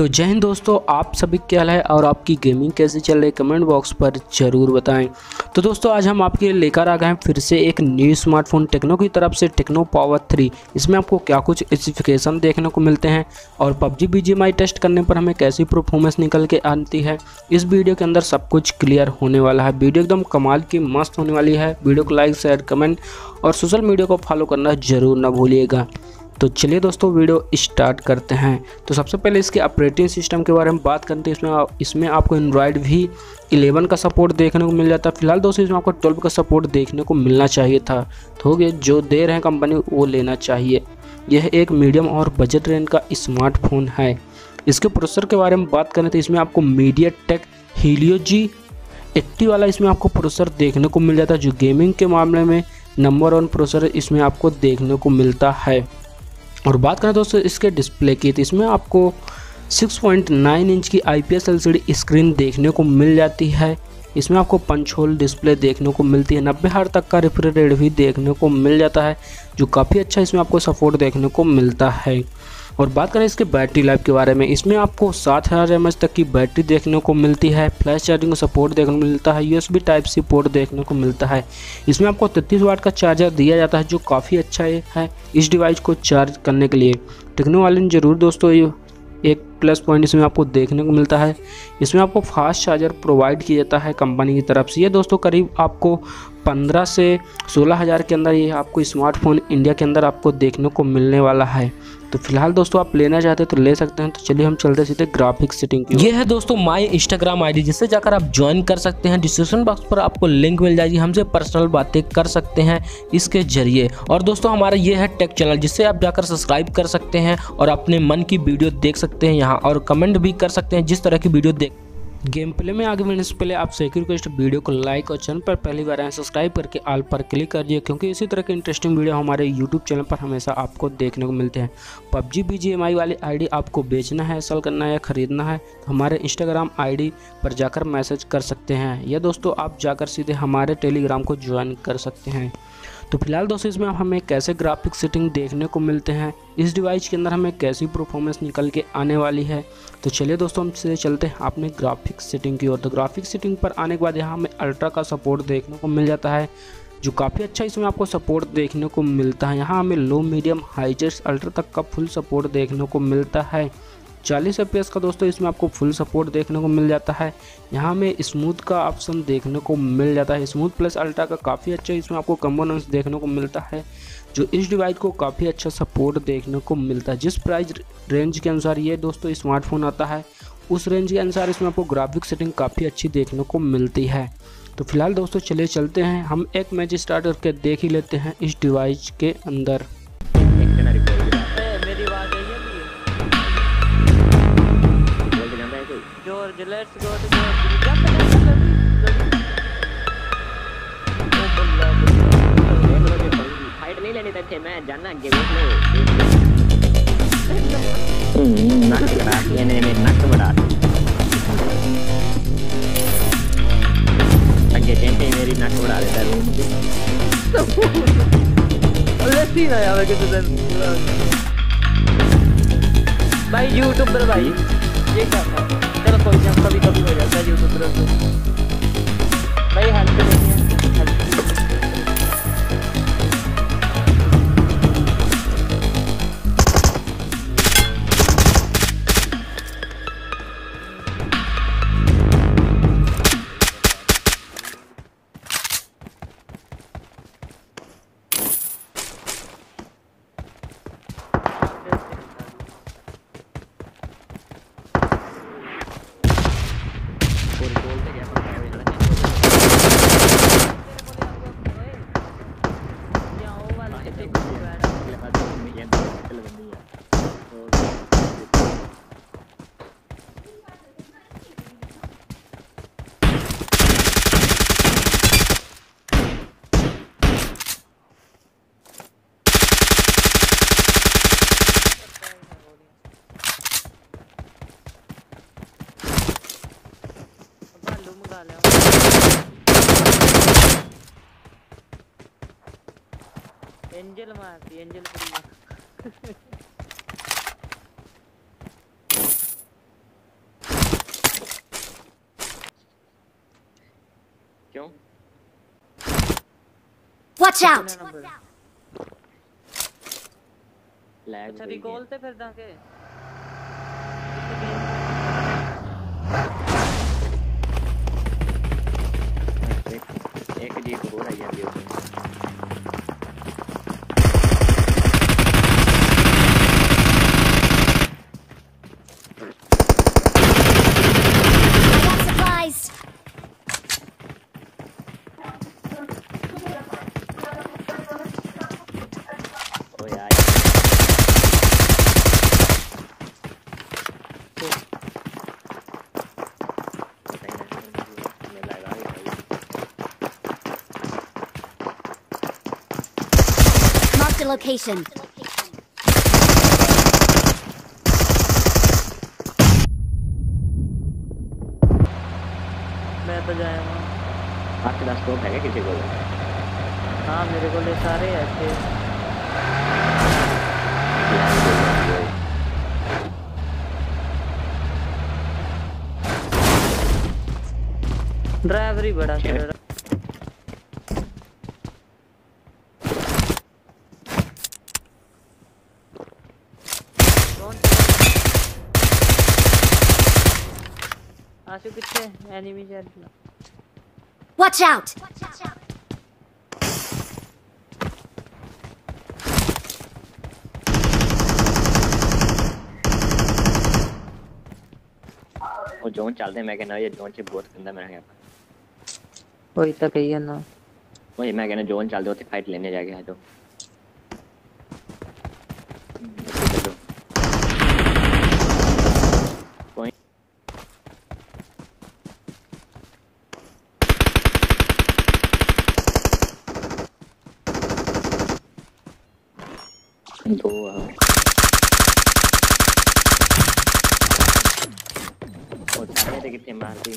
तो जय हिंद दोस्तों, आप सभी क्या है और आपकी गेमिंग कैसे चल रही है? कमेंट बॉक्स पर ज़रूर बताएँ। तो दोस्तों, आज हम आपके लिए लेकर आ गए हैं फिर से एक न्यू स्मार्टफ़ोन टेक्नो की तरफ़ से टेक्नो पावर थ्री इसमें आपको क्या कुछ स्पेसिफिकेशन देखने को मिलते हैं और पबजी बी टेस्ट करने पर हमें कैसी परफॉर्मेंस निकल के आती है, इस वीडियो के अंदर सब कुछ क्लियर होने वाला है। वीडियो एकदम कमाल की मस्त होने वाली है। वीडियो को लाइक शेयर कमेंट और सोशल मीडिया को फॉलो करना ज़रूर ना भूलिएगा। तो चलिए दोस्तों, वीडियो स्टार्ट करते हैं। तो सबसे पहले इसके ऑपरेटिंग सिस्टम के बारे में बात करते हैं। इसमें इसमें आपको एंड्रॉयड भी 11 का सपोर्ट देखने को मिल जाता है। फ़िलहाल दोस्तों, इसमें आपको 12 का सपोर्ट देखने को मिलना चाहिए था। तो हो जो दे रहे हैं कंपनी वो लेना चाहिए। यह एक मीडियम और बजट रेंज का स्मार्टफ़ोन है। इसके प्रोसेसर के बारे में बात करें तो इसमें आपको MediaTek Helio G eighty वाला इसमें आपको प्रोसेसर देखने को मिल जाता है, जो गेमिंग के मामले में नंबर वन प्रोसेसर इसमें आपको देखने को मिलता है। और बात करें दोस्तों इसके डिस्प्ले की तो इसमें आपको 6.9 इंच की आई पी स्क्रीन देखने को मिल जाती है। इसमें आपको पंचोल डिस्प्ले देखने को मिलती है। नब्बे हज़ार तक का रिफ्रेश रेट भी देखने को मिल जाता है, जो काफ़ी अच्छा इसमें आपको सपोर्ट देखने को मिलता है। और बात करें इसके बैटरी लाइफ के बारे में, इसमें आपको सात हज़ार तक की बैटरी देखने को मिलती है, फ्लैश चार्जिंग सपोर्ट देखने को मिलता है यूएसबी टाइप सी पोर्ट देखने को मिलता है। इसमें आपको तैतीस वाट का चार्जर दिया जाता है, जो काफ़ी अच्छा है इस डिवाइस को चार्ज करने के लिए। टेक्नो वाले ज़रूर दोस्तों एक प्लस पॉइंट इसमें आपको देखने को मिलता है। इसमें आपको फास्ट चार्जर प्रोवाइड किया जाता है कंपनी की तरफ़ से। ये दोस्तों करीब आपको 15 से 16 हज़ार के अंदर ये आपको स्मार्टफ़ोन इंडिया के अंदर आपको देखने को मिलने वाला है। तो फ़िलहाल दोस्तों आप लेना चाहते हैं तो ले सकते हैं। तो चलिए हम चलते सीधे ग्राफिक सेटिंग की ये है दोस्तों माई इंस्टाग्राम आईडी जिससे जाकर आप ज्वाइन कर सकते हैं। डिस्क्रिप्शन बॉक्स पर आपको लिंक मिल जाएगी। हमसे पर्सनल बातें कर सकते हैं इसके ज़रिए। और दोस्तों हमारा ये है टेक चैनल जिससे आप जाकर सब्सक्राइब कर सकते हैं और अपने मन की वीडियो देख सकते हैं यहाँ। और कमेंट भी कर सकते हैं जिस तरह की वीडियो देख गेम प्ले में आगे बढ़ने से पहले आप से रिक्वेस्ट वीडियो को लाइक और चैनल पर पहली बार आए सब्सक्राइब करके आल पर क्लिक कर दिए, क्योंकि इसी तरह के इंटरेस्टिंग वीडियो हमारे यूट्यूब चैनल पर हमेशा आपको देखने को मिलते हैं। पबजी बी जी वाली आईडी आपको बेचना है सेल करना है या ख़रीदना है तो हमारे इंस्टाग्राम आई पर जाकर मैसेज कर सकते हैं। या दोस्तों, आप जाकर सीधे हमारे टेलीग्राम को ज्वाइन कर सकते हैं। तो फ़िलहाल दोस्तों, इसमें हमें कैसे ग्राफिक सेटिंग देखने को मिलते हैं, इस डिवाइस के अंदर हमें कैसी परफॉर्मेंस निकल के आने वाली है। तो चलिए दोस्तों, हम सीधे चलते हैं अपने ग्राफिक सेटिंग की ओर। तो ग्राफिक सेटिंग पर आने के बाद यहाँ हमें अल्ट्रा का सपोर्ट देखने को मिल जाता है, जो काफ़ी अच्छा इसमें आपको सपोर्ट देखने को मिलता है। यहाँ हमें लो मीडियम हाईजेस्ट अल्ट्रा तक का फुल सपोर्ट देखने को मिलता है। चालीस एफ़ का दोस्तों, इसमें आपको फुल सपोर्ट देखने को मिल जाता है। यहाँ में स्मूथ का ऑप्शन देखने को मिल जाता है। स्मूथ प्लस अल्ट्रा का काफ़ी अच्छा इसमें आपको कम्बोनेंस देखने को मिलता है, जो इस डिवाइस को काफ़ी अच्छा सपोर्ट देखने को मिलता है। जिस प्राइस रेंज के अनुसार ये दोस्तों स्मार्टफ़ोन आता है, उस रेंज के अनुसार इसमें आपको ग्राफिक सेटिंग काफ़ी अच्छी देखने को मिलती है। तो फ़िलहाल दोस्तों चले चलते हैं। हम एक मैच स्टार्ट करके देख ही लेते हैं इस डिवाइस के अंदर। Let's go to jump fight नहीं मैं जाना आगे वेट लो बड़ा ये ने में नक बड़ा आगे टेंटे मेरी नक बड़ा देता लेट्स सी ना यार किसी दिन भाई भाई ये क्या था कभी कभी हो जाता है यूट्यूब पर भाई हेल्प नहीं है एंजल मारती एंजल प्रीमा क्यों? वॉच आउट लैग अच्छा रिकॉल ते तो फिर दाके location. मैं तो जाएगा आपके पास स्कोप है क्या किसी को? हाँ मेरे को ले सारे ऐसे ड्राइवर ही बड़ा Watch out! वो जोन चलते मैं कहना ये जोन से बहुत गंदा मेरा क्या वही तो कही है ना। वही मैं कहना जोन चलते दो फाइट लेने जाके आ जाओ। दो और कितने मार दी